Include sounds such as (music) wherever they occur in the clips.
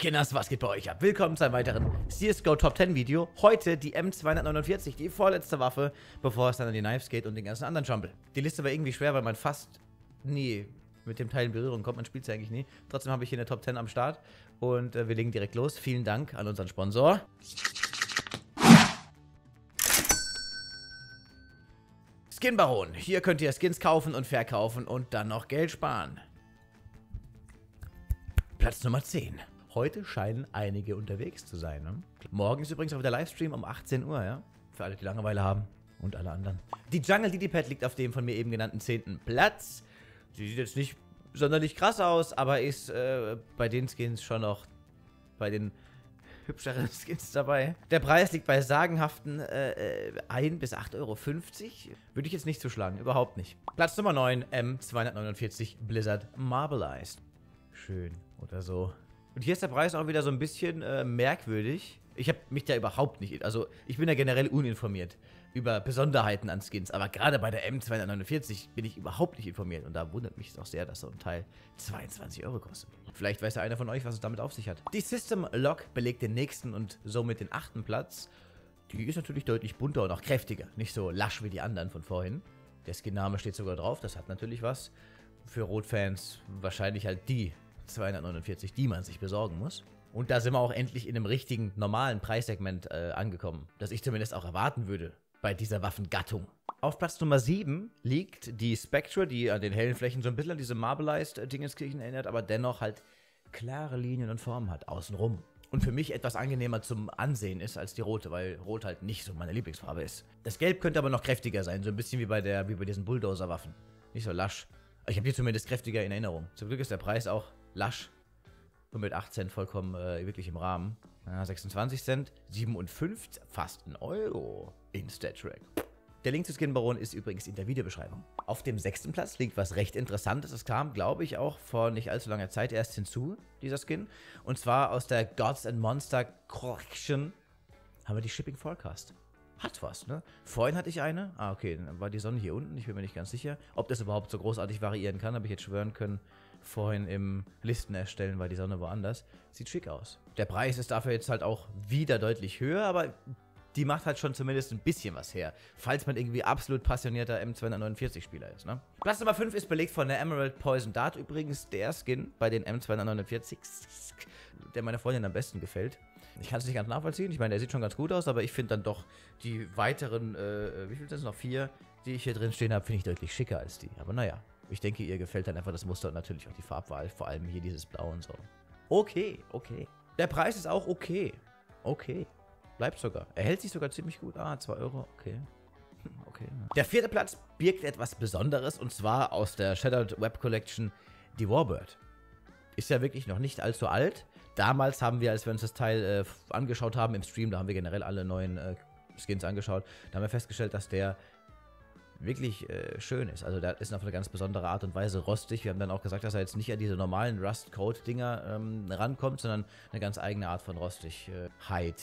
Kinders, was geht bei euch ab? Willkommen zu einem weiteren CSGO Top 10 Video. Heute die M249, die vorletzte Waffe, bevor es dann an die Knives geht und den ganzen anderen Jumble. Die Liste war irgendwie schwer, weil man fast nie mit dem Teil in Berührung kommt. Man spielt ja eigentlich nie. Trotzdem habe ich hier eine Top 10 am Start und äh, wir legen direkt los. Vielen Dank an unseren Sponsor. Skin Baron. Hier könnt ihr Skins kaufen und verkaufen und dann noch Geld sparen. Platz Nummer 10. Heute scheinen einige unterwegs zu sein. Ne? Morgen ist übrigens auch der Livestream um 18 Uhr, ja? Für alle, die Langeweile haben und alle anderen. Die Jungle DD Pad liegt auf dem von mir eben genannten 10. Platz. Sie sieht jetzt nicht sonderlich krass aus, aber ist äh, bei den Skins schon noch bei den hübscheren (laughs) Skins dabei. Der Preis liegt bei sagenhaften äh, 1 äh, bis 8,50 Euro. Würde ich jetzt nicht zuschlagen, überhaupt nicht. Platz Nummer 9, M249 Blizzard Marbleized. Schön oder so. Und hier ist der Preis auch wieder so ein bisschen äh, merkwürdig. Ich habe mich da überhaupt nicht, also ich bin ja generell uninformiert über Besonderheiten an Skins, aber gerade bei der M249 bin ich überhaupt nicht informiert und da wundert mich es auch sehr, dass so ein Teil 22 Euro kostet. Vielleicht weiß ja einer von euch, was es damit auf sich hat. Die System Lock belegt den nächsten und somit den achten Platz. Die ist natürlich deutlich bunter und auch kräftiger, nicht so lasch wie die anderen von vorhin. Der Skin-Name steht sogar drauf, das hat natürlich was. Für Rotfans wahrscheinlich halt die 249, die man sich besorgen muss. Und da sind wir auch endlich in einem richtigen, normalen Preissegment äh, angekommen, das ich zumindest auch erwarten würde bei dieser Waffengattung. Auf Platz Nummer 7 liegt die Spectre, die an den hellen Flächen so ein bisschen an diese Marbleized Dingenskirchen erinnert, aber dennoch halt klare Linien und Formen hat, außenrum. Und für mich etwas angenehmer zum Ansehen ist als die rote, weil rot halt nicht so meine Lieblingsfarbe ist. Das Gelb könnte aber noch kräftiger sein, so ein bisschen wie bei, der, wie bei diesen Bulldozer-Waffen. Nicht so lasch. Ich habe die zumindest kräftiger in Erinnerung. Zum Glück ist der Preis auch lasch. Und mit 8 Cent vollkommen äh, wirklich im Rahmen. Ja, 26 Cent, 57, fast ein Euro in StatTrack. Der Link zu Skin Baron ist übrigens in der Videobeschreibung. Auf dem sechsten Platz liegt was recht Interessantes. Es kam, glaube ich, auch vor nicht allzu langer Zeit erst hinzu, dieser Skin. Und zwar aus der Gods and Monster Collection haben wir die Shipping Forecast. Hat was, ne? Vorhin hatte ich eine. Ah, okay, dann war die Sonne hier unten. Ich bin mir nicht ganz sicher. Ob das überhaupt so großartig variieren kann, habe ich jetzt schwören können vorhin im Listen erstellen, weil die Sonne woanders. Sieht schick aus. Der Preis ist dafür jetzt halt auch wieder deutlich höher, aber die macht halt schon zumindest ein bisschen was her. Falls man irgendwie absolut passionierter M249-Spieler ist, ne? Platz Nummer 5 ist belegt von der Emerald Poison Dart. Übrigens der Skin bei den M249, der meiner Freundin am besten gefällt. Ich kann es nicht ganz nachvollziehen. Ich meine, der sieht schon ganz gut aus, aber ich finde dann doch die weiteren, äh, wie viel sind es noch? Vier, die ich hier drin stehen habe, finde ich deutlich schicker als die. Aber naja, ich denke, ihr gefällt dann einfach das Muster und natürlich auch die Farbwahl, vor allem hier dieses Blau und so. Okay, okay. Der Preis ist auch okay. Okay. Bleibt sogar. Er hält sich sogar ziemlich gut. Ah, 2 Euro, okay. Hm, okay. Der vierte Platz birgt etwas Besonderes und zwar aus der Shattered Web Collection die Warbird. Ist ja wirklich noch nicht allzu alt. Damals haben wir, als wir uns das Teil äh, angeschaut haben im Stream, da haben wir generell alle neuen äh, Skins angeschaut, da haben wir festgestellt, dass der wirklich äh, schön ist. Also der ist auf eine ganz besondere Art und Weise rostig. Wir haben dann auch gesagt, dass er jetzt nicht an diese normalen Rust-Code-Dinger ähm, rankommt, sondern eine ganz eigene Art von Rostigkeit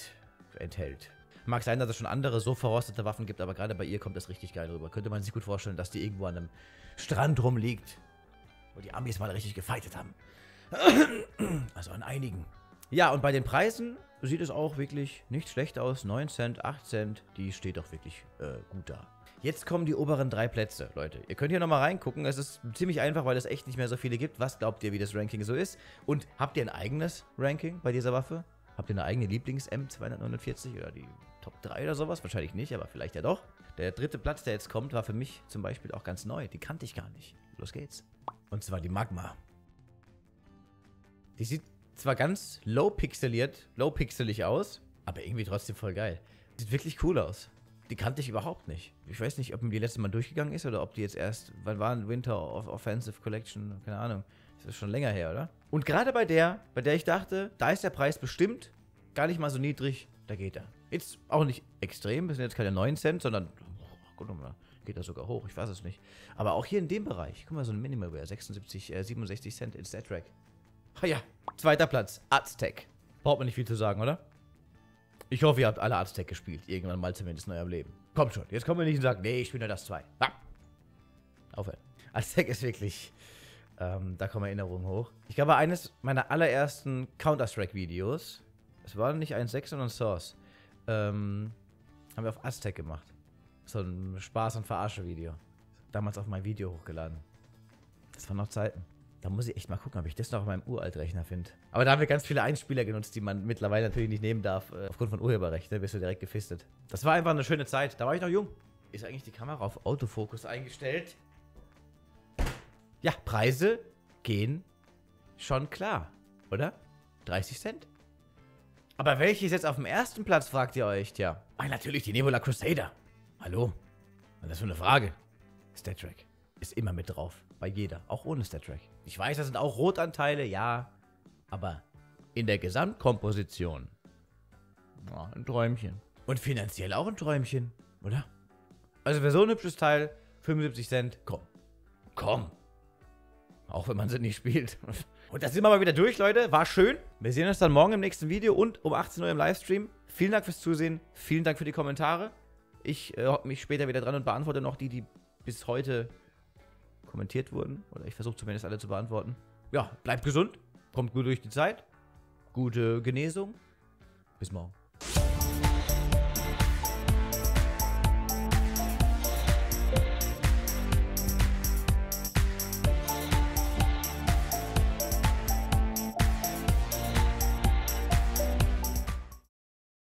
enthält. Mag sein, dass es schon andere so verrostete Waffen gibt, aber gerade bei ihr kommt das richtig geil rüber. Könnte man sich gut vorstellen, dass die irgendwo an einem Strand rumliegt, wo die Amis mal richtig gefightet haben. (clears throat) Also an einigen. Ja, und bei den Preisen sieht es auch wirklich nicht schlecht aus. 9 Cent, 8 Cent, die steht doch wirklich äh, gut da. Jetzt kommen die oberen drei Plätze, Leute. Ihr könnt hier nochmal reingucken. Es ist ziemlich einfach, weil es echt nicht mehr so viele gibt. Was glaubt ihr, wie das Ranking so ist? Und habt ihr ein eigenes Ranking bei dieser Waffe? Habt ihr eine eigene Lieblings-M249 oder die Top 3 oder sowas? Wahrscheinlich nicht, aber vielleicht ja doch. Der dritte Platz, der jetzt kommt, war für mich zum Beispiel auch ganz neu. Die kannte ich gar nicht. Los geht's. Und zwar die Magma. Die sieht zwar ganz low pixeliert, low pixelig aus, aber irgendwie trotzdem voll geil. Sieht wirklich cool aus. Die kannte ich überhaupt nicht. Ich weiß nicht, ob die letzte Mal durchgegangen ist oder ob die jetzt erst, wann war ein Winter Offensive Collection? Keine Ahnung. Das ist schon länger her, oder? Und gerade bei der, bei der ich dachte, da ist der Preis bestimmt gar nicht mal so niedrig, da geht er. Jetzt auch nicht extrem, das sind jetzt keine 9 Cent, sondern, oh, mal, geht er sogar hoch, ich weiß es nicht. Aber auch hier in dem Bereich, guck mal, so ein Minimalware, 76, äh, 67 Cent in StatTrack. Ha ja, zweiter Platz, Aztec. Braucht man nicht viel zu sagen, oder? Ich hoffe, ihr habt alle Aztec gespielt. Irgendwann mal zumindest in eurem Leben. Kommt schon. Jetzt kommen wir nicht und sagen, nee, ich bin ja das 2. Ah. Aufhören. (laughs) Aztec ist wirklich Ähm, da kommen Erinnerungen hoch. Ich glaube, eines meiner allerersten Counter-Strike-Videos, es war nicht 1.6, sondern Source, ähm, haben wir auf Aztec gemacht. So ein Spaß- und Verarsche-Video. Damals auf mein Video hochgeladen. Das waren noch Zeiten. Da muss ich echt mal gucken, ob ich das noch auf meinem Uraltrechner finde. Aber da haben wir ganz viele Einspieler genutzt, die man mittlerweile natürlich nicht nehmen darf. Äh, aufgrund von Urheberrecht, da bist du direkt gefistet. Das war einfach eine schöne Zeit. Da war ich noch jung. Ist eigentlich die Kamera auf Autofokus eingestellt? Ja, Preise gehen schon klar, oder? 30 Cent. Aber welche ist jetzt auf dem ersten Platz, fragt ihr euch? Tja, ah, natürlich die Nebula Crusader. Hallo? Was ist das für eine Frage? Star Trek ist immer mit drauf. Bei jeder. Auch ohne Star Trek. Ich weiß, das sind auch Rotanteile, ja. Aber in der Gesamtkomposition. Ja, ein Träumchen. Und finanziell auch ein Träumchen, oder? Also für so ein hübsches Teil, 75 Cent, komm. Komm. Auch wenn man sie nicht spielt. (laughs) Und da sind wir mal wieder durch, Leute. War schön. Wir sehen uns dann morgen im nächsten Video und um 18 Uhr im Livestream. Vielen Dank fürs Zusehen. Vielen Dank für die Kommentare. Ich äh, hocke mich später wieder dran und beantworte noch die, die bis heute kommentiert wurden. Oder ich versuche zumindest alle zu beantworten. Ja, bleibt gesund. Kommt gut durch die Zeit. Gute Genesung. Bis morgen.